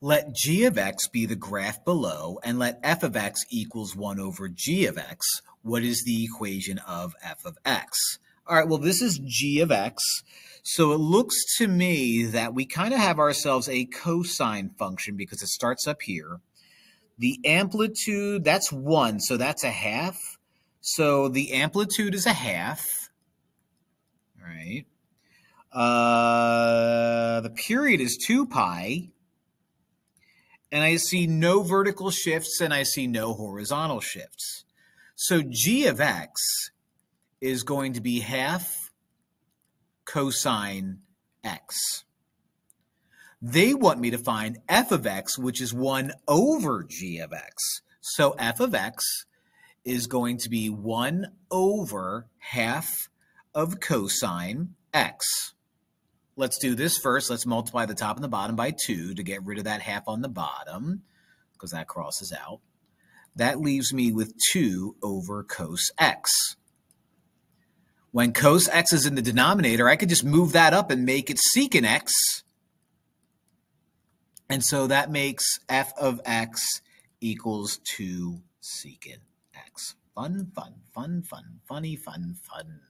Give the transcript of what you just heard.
Let g of x be the graph below, and let f of x equals 1 over g of x. What is the equation of f of x? All right, well, this is g of x. So it looks to me that we kind of have ourselves a cosine function because it starts up here. The amplitude, that's 1, so that's a half. So the amplitude is a half, right? Uh, the period is 2 pi. And I see no vertical shifts and I see no horizontal shifts. So g of x is going to be half cosine x. They want me to find f of x, which is 1 over g of x. So f of x is going to be 1 over half of cosine x. Let's do this first. Let's multiply the top and the bottom by 2 to get rid of that half on the bottom because that crosses out. That leaves me with 2 over cos x. When cos x is in the denominator, I could just move that up and make it secant x. And so that makes f of x equals 2 secant x. Fun, fun, fun, fun, funny, fun, fun.